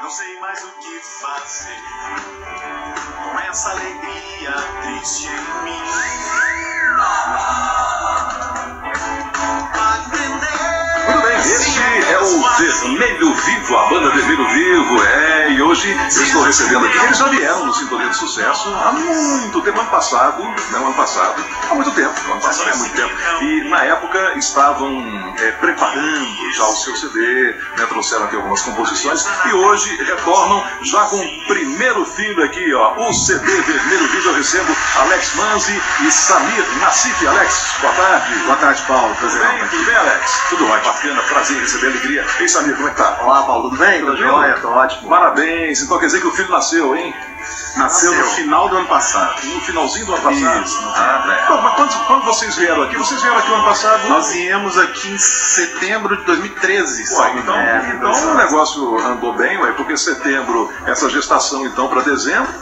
Não sei mais o que fazer com essa alegria triste em mim. O Vermelho Vivo, a banda Vermelho Vivo, é, e hoje eu estou recebendo aqui, eles já vieram no Sintonia de Sucesso há muito tempo, ano passado, não ano passado, há muito tempo, ano passado é muito tempo, e na época estavam é, preparando já o seu CD, né, trouxeram aqui algumas composições, e hoje retornam já com o primeiro filho aqui, ó, o CD Vermelho Vivo, eu recebo Alex Manzi e Samir Nassif. Alex, boa tarde. Boa tarde, Paulo. Prazer. bem, tudo bem, Alex? Tudo ótimo. Bacana, prazer em receber alegria. Ei, Samir, como é que tá? Olá, Paulo. Tudo bem? Tudo jóia? Tô ótimo. Parabéns. Então quer dizer que o filho nasceu, hein? Nasceu no final do ano passado. No finalzinho do ano passado? Isso, no Ah, final, é. Pô, mas quando, quando vocês vieram aqui? Vocês vieram aqui no ano passado? Nós viemos aqui em setembro de 2013. Ué, sabe? então, É, então o negócio andou bem, ué, porque setembro, essa gestação então para dezembro,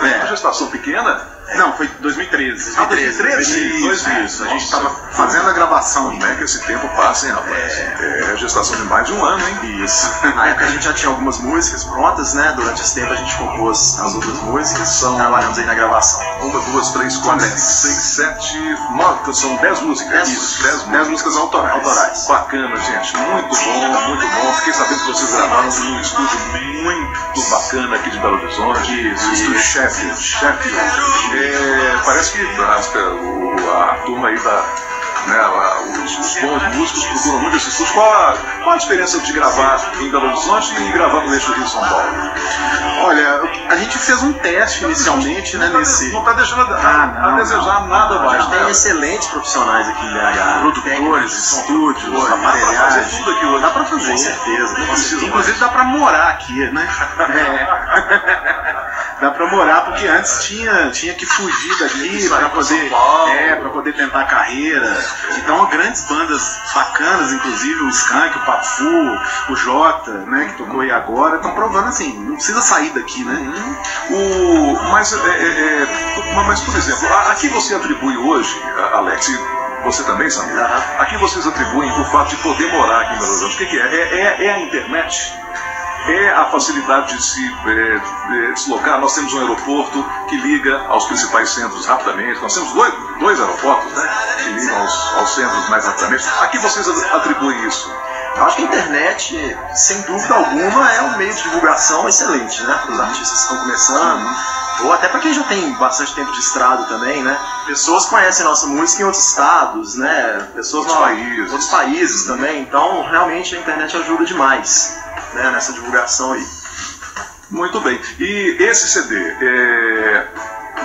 é uma É. gestação pequena, Não, foi 2013. Ah, 2013? Isso, Dois meses. isso. A gente estava fazendo a gravação como é que esse tempo passa, hein, rapaz? É, gestação de mais de um ano, hein? Isso. Na época a gente já tinha algumas músicas prontas, né? Durante esse tempo a gente compôs as outras músicas, trabalhamos aí na gravação. Uma, duas, três, quatro, cinco, seis, sete, nove, são dez músicas. Dez Isso, músicas. dez, dez músicas autorais. Autorais. Bacana, gente. Muito bom, muito bom. Fiquei sabendo que vocês gravaram num estúdio muito bacana aqui de Belo Horizonte. Isso, estúdio Sheffield. Sheffield. É, parece que as- o- a turma aí da. Né, a- os, os bons músicos procuram muito esse estúdio. Qual a, qual a diferença de gravar em Belo Horizonte e gravar no eixo Rio São Paulo? Olha, a gente fez um teste inicialmente, né, nesse... Não está deixando a, Ah, não, a desejar não. nada A mais. gente tem né? excelentes profissionais aqui em BH. Produtores, estúdios, Dá pra fazer tudo aqui hoje. Dá pra fazer. Com certeza. Inclusive dá pra morar aqui, né? É. Dá pra morar porque antes tinha, tinha que fugir daqui pra poder, é, pra poder tentar carreira. Então grandes bandas bacanas, inclusive o Skank, o Pafu, o Jota, né, que tocou aí agora, estão provando assim, não precisa sair daqui, né? O, mas, é, é, é, mas, por exemplo, a- aqui você atribui hoje, a- Alex, você também, Samir, Aham. aqui vocês atribuem o fato de poder morar aqui em Belo Horizonte. O que, que é? É, é? é a internet? É a facilidade de se é, é, deslocar? Nós temos um aeroporto que liga aos principais centros rapidamente. Nós temos dois, dois aeroportos né, que ligam aos, aos centros mais rapidamente. Aqui vocês atribuem isso. Eu acho que a internet, sem dúvida alguma, é um meio de divulgação excelente, né? Para os artistas que estão começando. Ou até para quem já tem bastante tempo de estrada também, né? Pessoas conhecem nossa música em outros estados, né? Pessoas Outros países. outros países também. Então, realmente, a internet ajuda demais né? nessa divulgação aí. Muito bem. E esse CD, é,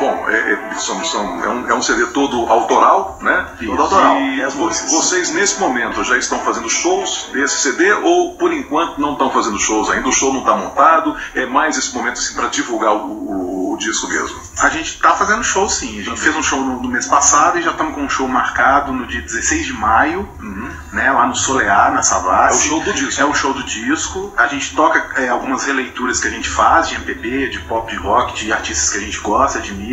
bom, é, é, são- são- é um, é um CD todo autoral, né? Todo autoral, E as músicas. vocês, nesse momento, já estão fazendo shows desse CD ou, por enquanto, não estão fazendo shows ainda? O show não está montado? É mais esse momento assim, para divulgar o, o- o disco mesmo? A gente tá fazendo show sim. A gente fez um show no, no mês passado e já estamos com um show marcado no dia 16 de maio, né, lá no Solear, na É Savassi. o show do disco. É o show do disco. A gente toca é, algumas releituras que a gente faz de MPB, de pop, de rock, de artistas que a gente gosta, admira,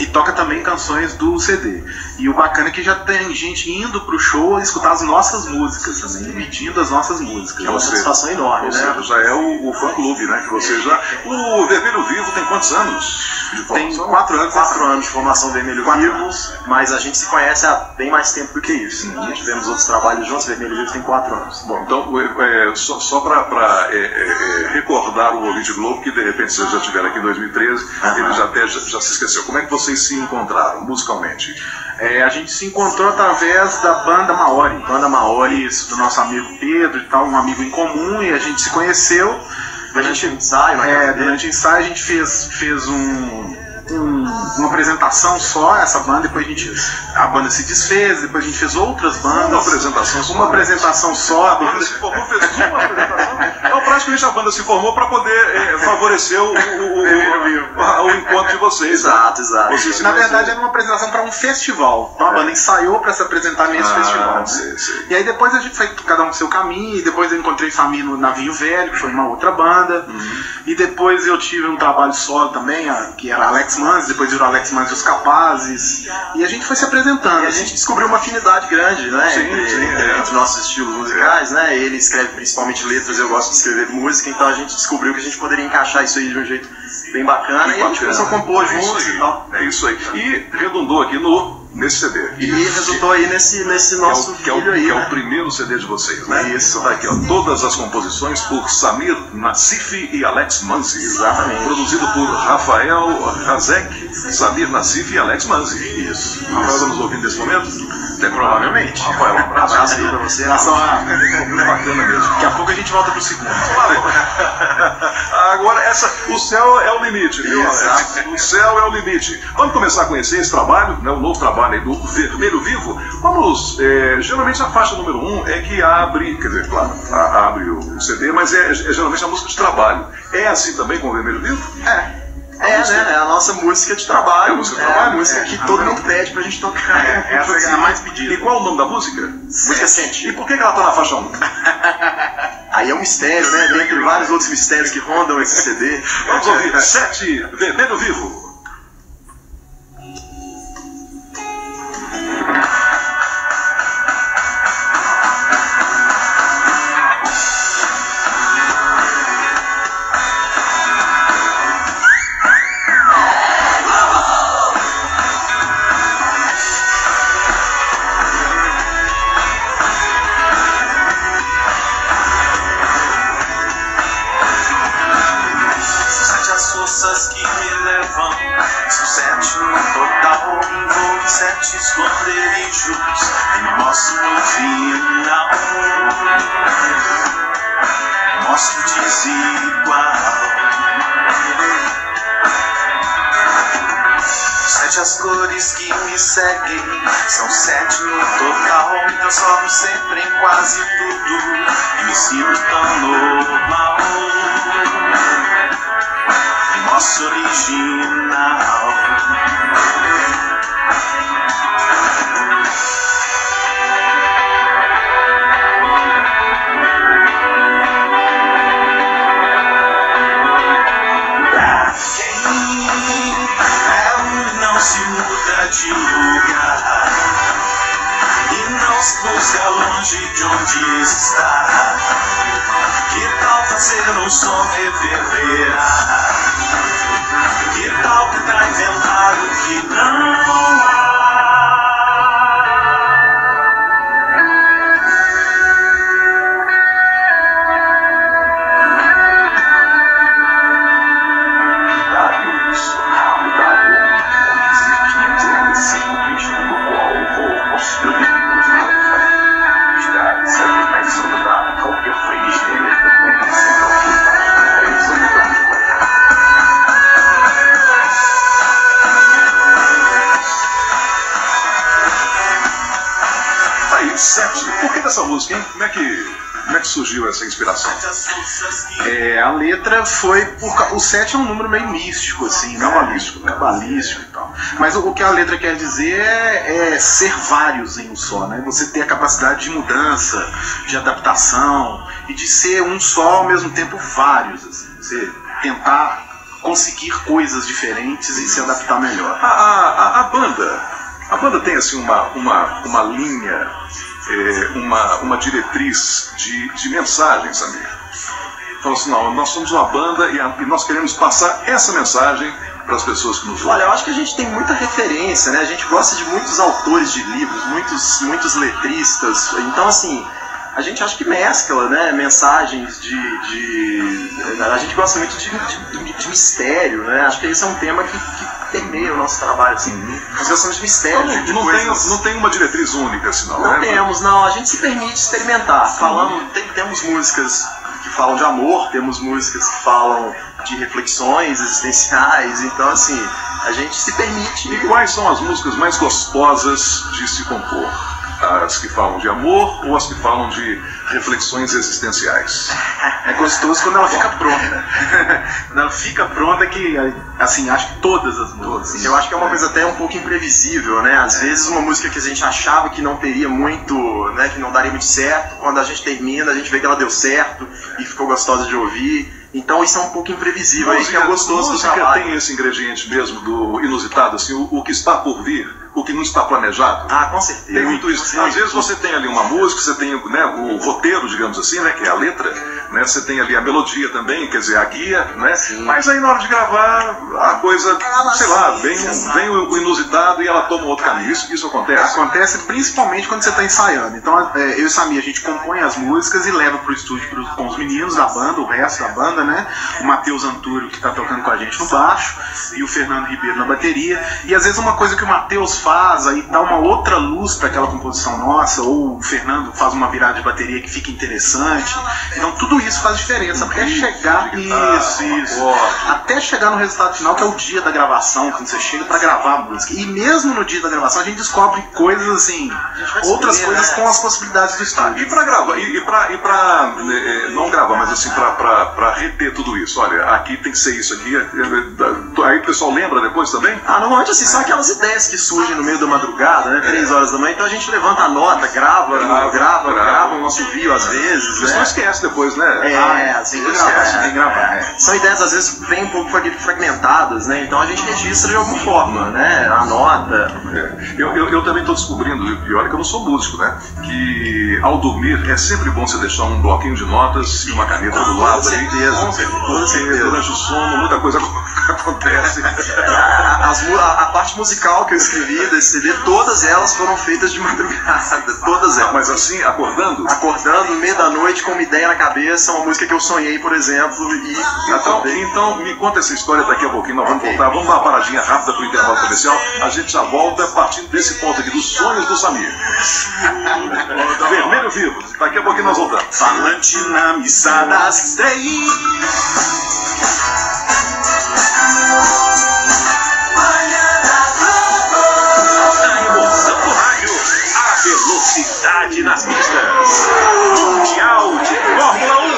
e toca também canções do CD. E o bacana é que já tem gente indo pro show escutar as nossas músicas também, pedindo as nossas músicas. É uma Você- satisfação enorme, Ou né? já é o, o fã-clube, né? Que você já... O Vermelho Vivo tem quantos anos Tem quatro anos. quatro anos de formação Vermelho Quatro Vivo, anos. mas a gente se conhece há bem mais tempo do que isso. né? Tivemos outros trabalhos juntos, Vermelho Vivo tem quatro anos. Bom, então, é, é, só, só para recordar o ouvinte Globo, que de repente vocês já estiveram aqui em 2013, Aham. ele já até já, já se esqueceu. Como é que vocês se encontraram musicalmente? É, a gente se encontrou através da banda Maori. Banda Maori, do nosso amigo Pedro e tal, um amigo em comum, e a gente se conheceu. durante o ensaio, na É, durante o ensaio a gente fez, fez um, um- uma apresentação só, essa banda, depois a gente. A banda se desfez, depois a gente fez outras bandas. Uma apresentação só. Uma apresentação só, a banda se formou, fez uma apresentação. Então, praticamente a banda se formou para poder é, favorecer o, o, o- o encontro de vocês. né? Exato, exato. Vocês Na verdade era uma apresentação para um festival. Então a banda ensaiou para se apresentar nesse Ah, festival. né? sei, sei. E aí depois a gente foi cada um pro seu caminho, e depois eu encontrei Família no Navio Velho, que foi uma outra banda. Uhum. E depois eu tive um trabalho solo também, que era Alex Alex Manzi, depois virou Alex Manzi os Capazes. E a gente foi se apresentando. E a gente descobriu uma afinidade grande, né? Sim, entre, sim, entre, é. entre nossos estilos musicais, né? Ele escreve principalmente letras, eu gosto de escrever música, então a gente descobriu que a gente poderia encaixar isso aí de um jeito bem bacana e a gente começou a compor É juntos e tal. É isso aí. E redundou aqui no, nesse CD. E resultou aí nesse, nesse Que é, nosso o, que, é o, aí, que é o né? primeiro CD de vocês, né? Isso. Tá aqui, ó. Todas as composições por Samir Nassif e Alex Manzi. Exatamente. Produzido por Rafael Razek, Samir Nassif e Alex Manzi. Isso. Rafael está nos ouvindo nesse momento? Até Provavelmente. Rafael, um abraço. Abraço aí pra você. Nação A. Bacana mesmo. Daqui a pouco a gente volta pro segundo. Agora, essa, o céu é o limite, viu? Exato. O céu é o limite. Vamos começar a conhecer esse trabalho, né, o novo trabalho aí do Vermelho Vivo. Vamos, é, geralmente a faixa número um é que abre, quer dizer, claro, a- abre o, o CD, mas é, é geralmente a música de trabalho. É assim também com o Vermelho Vivo? É. É, né? É a nossa música de trabalho. É a música de É trabalho? a música É. que todo mundo pede pra gente tocar. É, essa é a mais pedida. E qual o nome da música? Música E científica. por que, que ela tá na faixa 1? Aí é um mistério, né? Dentre vários outros mistérios que rondam esse CD. Vamos ouvir Sete Vermelho Vivo. As cores que me seguem, são sete no total. Me transformo sempre em quase tudo e me sinto tão normal. Nosso original. De está. Que tal fazer um som reverberar? Que tal tentar inventar o que não o 7 é um número meio místico, assim? Cabalístico, né? cabalístico e tal. Mas o, o que a letra quer dizer é, é ser vários em um só, né? Você ter a capacidade de mudança, de adaptação e de ser um só ao mesmo tempo vários, assim. Você tentar conseguir coisas diferentes e se adaptar melhor. A, a, a- banda, a banda tem assim uma, uma, uma linha, é, uma, uma diretriz de, de mensagem, Samir. Falou assim, não, nós somos uma banda e, a- e nós queremos passar essa mensagem para as pessoas que nos Olha, ouvem. eu acho que a gente tem muita referência, né? A gente gosta de muitos autores de livros, muitos, muitos letristas. Então, assim, a gente acha que mescla, né? Mensagens de. de- a gente gosta muito de, de, de mistério, né? Acho que esse é um tema que, que permeia o nosso trabalho, assim. Nós gostamos de mistério, Então, de, não, tem, coisas. não tem uma diretriz única, assim, não, Não né? temos, não. A gente se permite experimentar. Falamos, tem- temos músicas que falam de amor, temos músicas que falam de reflexões existenciais. Então, assim, a gente se permite. E quais são as músicas mais gostosas de se compor? As que falam de amor ou as que falam de reflexões existenciais? É gostoso quando ela fica pronta. quando ela fica pronta que, assim, acho que todas as músicas. assim, Eu acho que é uma coisa até um pouco imprevisível, né? Às vezes uma música que a gente achava que não teria muito, né, que não daria muito certo, quando a gente termina, a gente vê que ela deu certo e ficou gostosa de ouvir. Então isso é um pouco imprevisível aí, que é Música, gostoso do música trabalho. tem esse ingrediente mesmo do inusitado, assim, o, o que está por vir, o que não está planejado. Ah, com certeza. Tem muito isso. Às vezes você tem ali uma música, você tem né, o roteiro, digamos assim, né, que é a letra, né, você tem ali a melodia também, quer dizer, a guia, né? Mas aí na hora de gravar, a coisa, sei lá, vem, vem o inusitado e ela toma outro caminho. Isso, isso acontece. Acontece principalmente quando você está ensaiando. Então, é, eu e o Samir, a gente compõe as músicas e leva pro estúdio pro- com os meninos da banda, o resto da banda, né? O Matheus Antúrio, que tá tocando com a gente no baixo, e o Fernando Ribeiro na bateria. E às vezes uma coisa que o Matheus faz, aí dá uma outra luz para aquela composição nossa, ou o Fernando faz uma virada de bateria que fica interessante. Então, tudo isso faz diferença até chegar. Isso, isso. Até chegar no resultado final, que é o dia da gravação, quando você chega para gravar a música. E mesmo no dia da gravação, a gente descobre coisas assim, outras descobrir, coisas né? com as possibilidades do E estúdio. pra gravar, e, e pra, e pra eh, eh, não gravar, mas assim, pra reter tudo isso. Olha, aqui tem que ser isso aqui. eh, Aí o pessoal lembra depois também? Ah, normalmente assim, são aquelas ideias que surgem no meio da madrugada, né? Três horas da manhã, então a gente levanta a nota, grava, Grava, grava, grava, o nosso view às vezes, Vocês não né? esquecem depois, né? É, assim, que gravar, gravar, é, tem que gravar. é. São ideias, às vezes, vêm um pouco frag- fragmentadas, né? Então a gente registra de alguma forma, né? Anota. É. Eu, eu, eu também estou descobrindo, e olha que eu não sou músico, né? Que ao dormir é sempre bom você deixar um bloquinho de notas e uma caneta do lado Com certeza, Com certeza. Durante o sono, muita coisa acontece. A, a- a parte musical que eu escrevi desse CD, todas elas foram feitas de madrugada. Todas elas. Mas assim, acordando. Acordando no meio da noite com uma ideia na cabeça, uma música que eu sonhei, por exemplo, e. Então, então, me conta essa história daqui a pouquinho. Nós vamos voltar. Vamos dar uma paradinha rápida para o intervalo comercial. A gente já volta partindo desse ponto aqui, dos sonhos do Samir. Vermelho vivo. Daqui a pouquinho nós voltamos. Falante na missa das três. Velocidade nas pistas. Mundial de Fórmula 1 de Fórmula 1.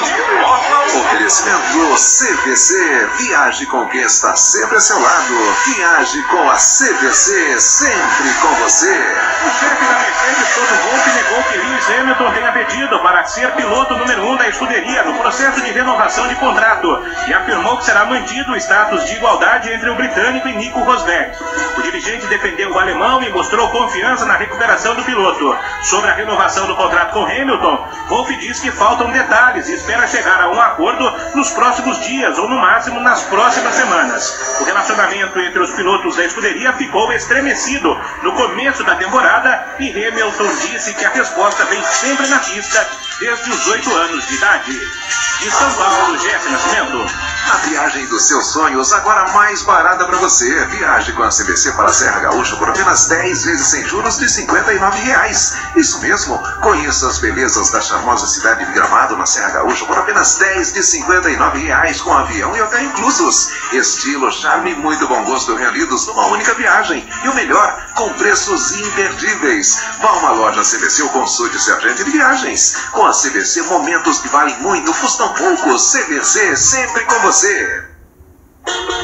Oferecimento CVC. Viaje com quem está sempre a seu lado. Viaje com a CVC, sempre com você. O chefe da Mercedes, Toto Wolff, negou que Lewis Hamilton tenha pedido para ser piloto número um da escuderia no processo de renovação de contrato e afirmou que será mantido o status de igualdade entre o britânico e Nico Rosberg. O dirigente defendeu o alemão e mostrou confiança na recuperação do piloto. Sobre a renovação do contrato com Hamilton, Wolff diz que faltam detalhes e espera chegar a um acordo nos próximos dias ou no máximo nas próximas semanas. O relacionamento entre os pilotos da escuderia ficou estremecido no começo da temporada e Hamilton disse que a resposta vem sempre na pista desde os oito anos de idade. De São Paulo, Jeff Nascimento. A viagem dos seus sonhos agora mais barata para você. Viaje com a CVC para a Serra Gaúcha por apenas 10 vezes sem juros de 59 reais. Isso mesmo. Conheça as belezas da charmosa cidade de Gramado na Serra Gaúcha por apenas 10 de 59 reais com avião e hotel inclusos. Estilo, charme e muito bom gosto reunidos numa única viagem. E o melhor, com preços imperdíveis. Vá a uma loja CVC ou consulte seu agente de viagens. Com CVC, momentos que valem muito custam pouco. CVC, sempre com você.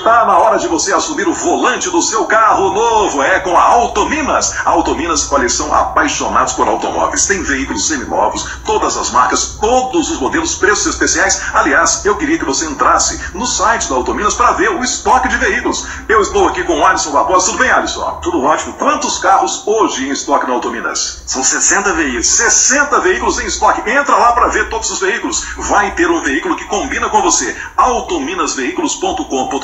Tá na hora de você assumir o volante do seu carro novo. É com a Autominas. A Autominas, olha, são apaixonados por automóveis. Tem veículos seminovos, todas as marcas, todos os modelos, preços especiais. Aliás, eu queria que você entrasse no site da Autominas para ver o estoque de veículos. Eu estou aqui com o Alisson Barbosa. Tudo bem, Alisson? Tudo ótimo. Quantos carros hoje em estoque na Autominas? São 60 veículos. 60 veículos em estoque. Entra lá para ver todos os veículos. Vai ter um veículo que combina com você. autominasveículos.com.br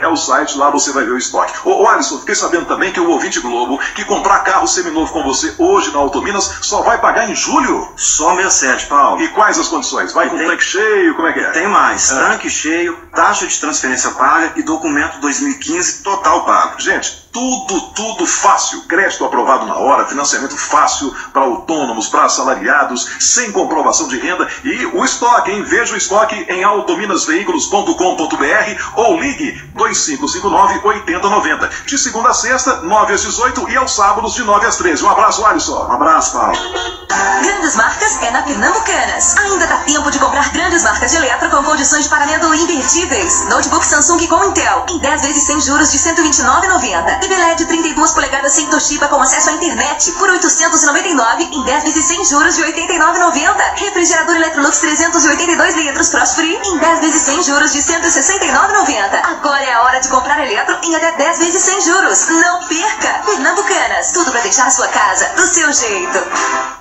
é o site, lá você vai ver o estoque. Ô, ô Alisson, fiquei sabendo também que o ouvinte Globo que comprar carro seminovo com você hoje na Autominas só vai pagar em julho. Só meu sete, Paulo. E quais as condições? Vai com Tem- tanque cheio, como é que é? Tem mais, É. tanque cheio, taxa de transferência paga e documento 2015 total pago. Gente, tudo, tudo fácil. Crédito aprovado na hora, financiamento fácil para autônomos, para assalariados, sem comprovação de renda. E o estoque, hein? Veja o estoque em autominasveículos.com.br ou ligue 2559-8090. De segunda a sexta, 9 às 18 e aos sábados, de 9 às 13. Um abraço, Alisson. Um abraço, Paulo. Grandes marcas é na Pernambucanas. Ainda dá tempo de comprar grandes marcas de eletro com condições de pagamento imperdíveis. Notebook Samsung com Intel em 10 vezes sem juros de R$ 129,90. TV LED 32 polegadas sem Toshiba com acesso à internet por R$ 899 em 10 vezes sem juros de R$ 89,90. Refrigerador Electrolux 382 litros Frost Free em 10 vezes sem juros de R$ 169,90. Agora é a hora de comprar eletro em até 10 vezes sem juros. Não perca! Pernambucanas, tudo para deixar a sua casa do seu jeito.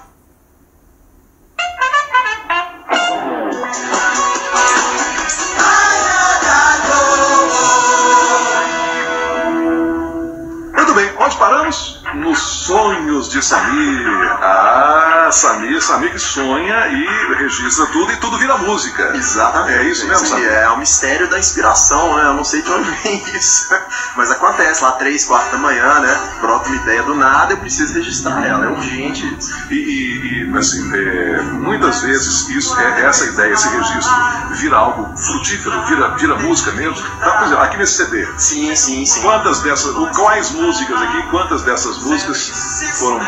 Onde paramos? Nos sonhos de Samir. Ah, Samir, Samir que sonha e registra tudo e tudo vira música. Exatamente. É isso mesmo, Samir? É o mistério da inspiração, né? Eu não sei de onde vem isso. Mas acontece lá, três, quatro da manhã, né? Brota uma ideia do nada, eu preciso registrar ela. É urgente. E, e- e, assim, é, muitas vezes isso, é, essa ideia, esse registro, vira algo frutífero, vira, vira música mesmo. Tá, por exemplo, aqui nesse CD, Sim, sim, sim. quantas dessas, quais músicas aqui, quantas dessas músicas foram.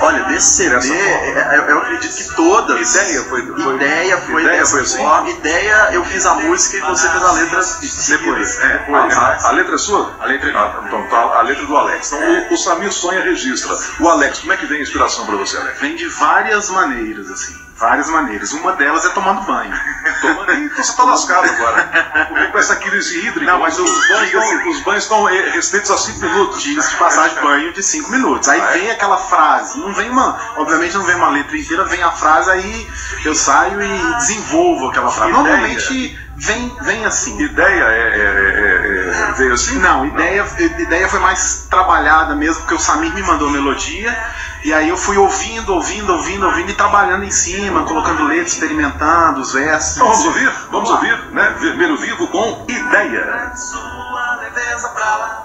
Olha, desse CD, é- é- eu acredito que todas. Ideia foi- foi- ideia foi ideia foi assim? forma. Ideia, eu fiz a música e você fez a letra Depois, é, depois. A, a letra é sua? A letra é Ah, então, tá, a letra do Alex. Então, o, o Samir sonha registra. O Alex, como é que vem a inspiração pra você, Alex? Vem de várias maneiras, assim. Várias maneiras. Uma delas é tomando banho. Toma- Ih, então você tá lascado agora. Porque com essa crise hídrica, Não, mas os, banhos estão, os banhos estão restritos a 5 minutos. Diga-se de passagem, banho de 5 minutos. Aí é? vem aquela frase. Não vem uma. Obviamente não vem uma letra inteira, vem a frase, aí eu saio e desenvolvo aquela frase. Normalmente vem, vem assim. Ideia é, é- é- é- veio assim? Não, ideia, ideia foi mais trabalhada mesmo, porque o Samir me mandou a melodia, e aí eu fui ouvindo, ouvindo, ouvindo, ouvindo e trabalhando em cima, colocando letra, experimentando os versos. Então vamos ouvir? Vamos ouvir, né? Vermelho Vivo com Ideia. Sua leveza pra lá.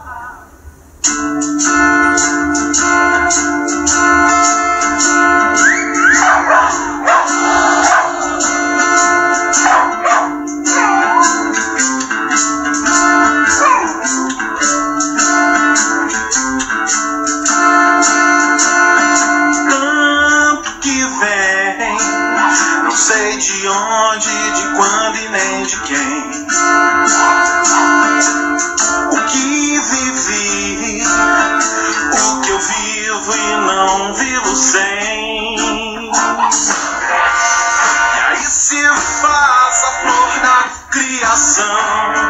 Criação.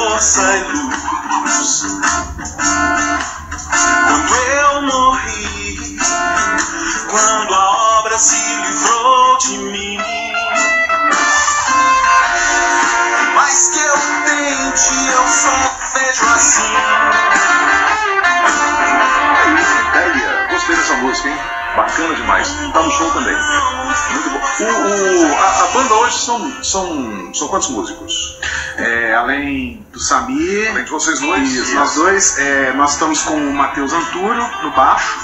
Força e luz. Quando eu morri, quando a obra se livrou de mim. Mas que eu tente, eu só vejo assim. Ideia. Gostei dessa música, hein? Bacana demais. Tá no show também. Muito bom. O, o- a, a banda hoje são, são, são quantos músicos? É, além do Samir, Além de vocês dois? Isso, nós dois, é, nós estamos com o Matheus Anturo no baixo,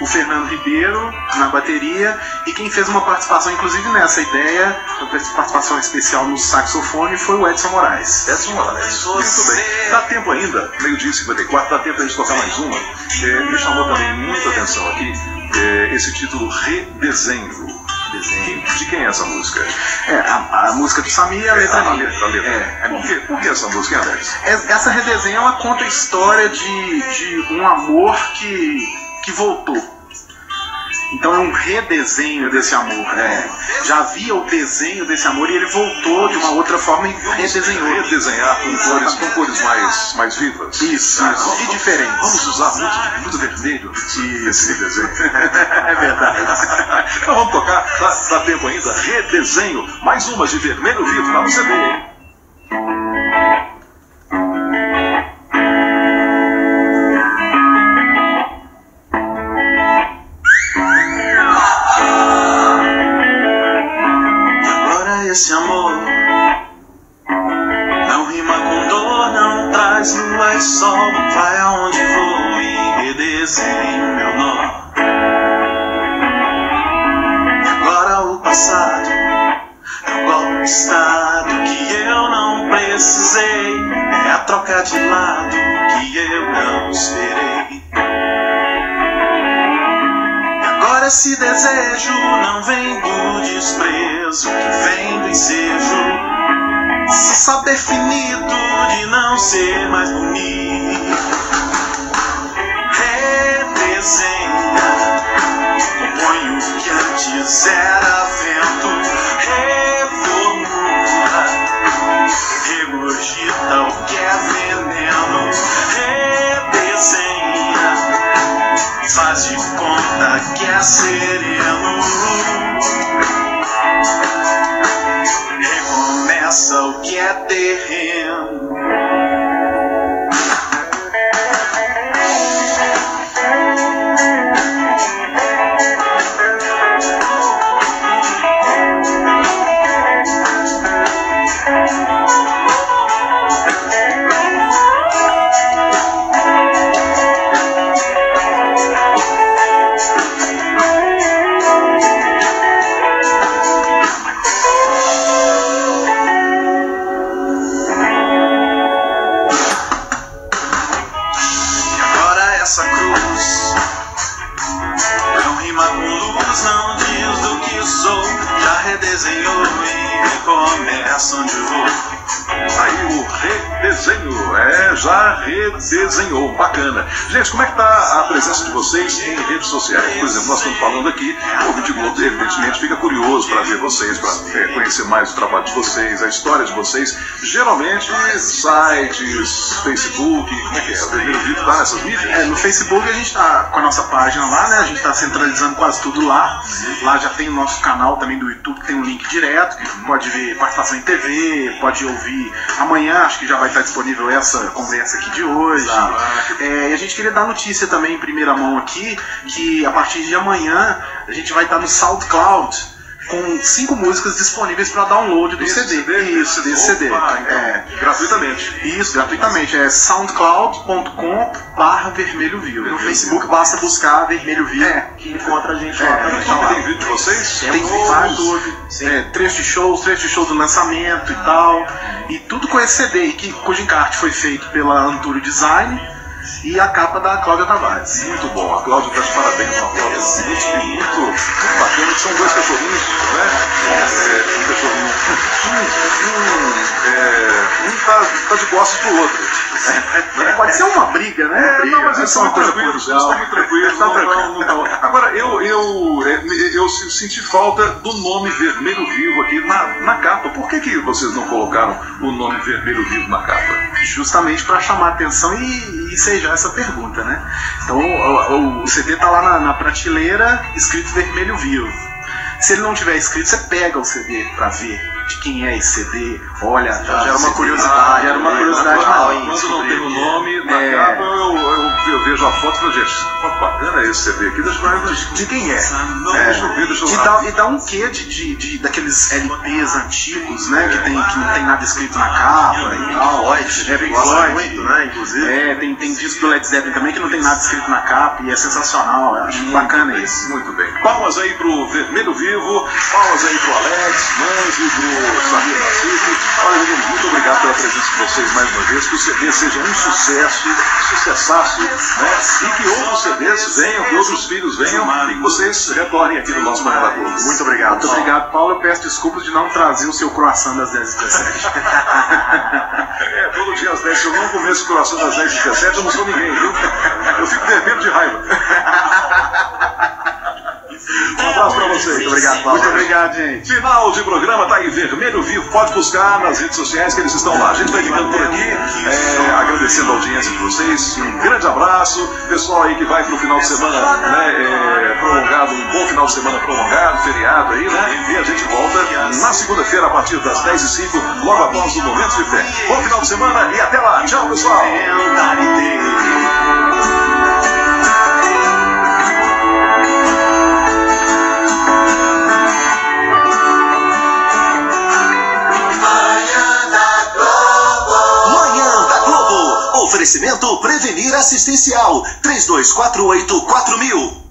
o Fernando Ribeiro na bateria e quem fez uma participação, inclusive nessa ideia, uma participação especial no saxofone foi o Edson Moraes. Edson Moraes. Muito bem. Dá tempo ainda, meio-dia e 54, dá tempo a gente tocar mais uma. É, me chamou também muita atenção aqui é, esse título Redesenho. Desenho. De quem é essa música? É, a, a música do Samir e a letra minha. letra, letra. É, é por, que, por que essa música, Alex? Es- Essa redesenha ela conta a história de, de um amor que, que voltou. Então é um redesenho desse amor. né? Já havia o desenho desse amor e ele voltou de uma outra forma e redesenhou. Redesenhar com cores, com cores mais, mais vivas. Isso, isso. E diferentes. Vamos usar muito, muito vermelho nesse desenho. É verdade. Então vamos tocar, dá, dá tempo ainda, redesenho, mais uma de vermelho vivo, lá no CD. Troca de lado que eu não esperei. E agora esse desejo não vem do desprezo, que vem do ensejo. Se saber finito de não ser mais bonito. Redesenha, compõe o que antes era Gente, como é que tá a presença de vocês em redes sociais? Por exemplo, nós estamos falando aqui, o Vídeo Globo evidentemente fica para ver vocês, para conhecer mais o trabalho de vocês, a história de vocês. Geralmente, sites, Facebook, como é que é? O primeiro vídeo tá nessas mídias? É, no Facebook a gente tá com a nossa página lá, né? A gente tá centralizando quase tudo lá. Lá já tem o nosso canal também do YouTube, tem um link direto, pode ver participação em TV, pode ouvir. Amanhã acho que já vai estar disponível essa conversa aqui de hoje. É, e a gente queria dar notícia também em primeira mão aqui, que a partir de amanhã a gente vai estar no SoundCloud. Com cinco músicas disponíveis para download do Desse CD. CD, Isso, desse CD. Opa, então, É, gratuitamente. isso, gratuitamente. É soundcloud.com barra vermelho vivo. No Facebook basta buscar Vermelho Vivo É. que encontra a gente É, lá no. YouTube tem vídeo de vocês? Tem Temos vários YouTube, é, trechos de shows, trechos de show do lançamento e tal. E tudo com esse CD, que, cujo encarte foi feito pela Antúrio Design e a capa da Cláudia Tavares. Muito bom, a Cláudia está de parabéns, uma Cláudia muito, muito, muito bacana, que são dois cachorrinhos, né? É, um cachorrinho. Um, um, é, um tá, tá de costas pro outro. É, pode ser uma briga, né? É, briga, não, mas eles é estão uma muito tranquilos, eles estão muito tranquilos. Tá não, tranquilo. não, não. Agora, eu, eu, é, eu se- senti falta do nome Vermelho Vivo aqui na, na capa. Por que, que vocês não colocaram o nome Vermelho Vivo na capa? justamente para chamar atenção e, seja essa pergunta, né? Então o, o- o CD tá lá na, na prateleira escrito vermelho vivo. Se ele não tiver escrito, você pega o CD para ver de quem é esse CD, olha, tá, gera uma curiosidade, gera uma né? curiosidade Natural, maior. Quando não tem o que é. nome na É. capa, eu, eu, eu vejo a foto e falo, gente, que foto bacana é esse CD aqui, deixa eu De quem é? É, deixa eu ver, deixa eu E dá, e dá um quê de, de, de- daqueles LPs antigos, né? Que, tem, que não tem nada escrito na capa e tal. Floyd, é, Pink gosta Floyd. muito, né? Inclusive. É, tem, tem disco do Led Zeppelin também que não tem nada escrito na capa e é sensacional. Eu acho bacana isso. Muito bem. Palmas aí pro Vermelho Vivo, palmas aí pro Alex, Manzi, pro Samir Nassif. Olha, muito obrigado pela presença de vocês mais uma vez. Que o CD seja um sucesso, sucessaço, né? E que outros CDs venham, que outros filhos venham e que vocês retornem aqui no nosso Manhã da Globo. Muito obrigado. Muito obrigado, Paulo. Eu peço desculpas de não trazer o seu croissant das 10 e 17. É, todo dia às 10, se eu não comer esse coração das 10 e 17, eu não sou ninguém, viu? Eu fico vermelho de raiva. Um abraço pra vocês. Muito obrigado, Paulo. Muito obrigado, gente. Final de programa, tá aí Vermelho Vivo. Pode buscar nas redes sociais que eles estão lá. A gente vai ficando por aqui, é, agradecendo a audiência de vocês. Um grande abraço. Pessoal aí que vai pro final de semana, né? é, prolongado, um bom final de semana prolongado, feriado aí, né? E a gente volta na segunda-feira a partir das 10 h 05 logo após o Momento de Fé. Bom final de semana e até lá. Tchau, pessoal. Oferecimento Prevenir Assistencial. 3248 4000.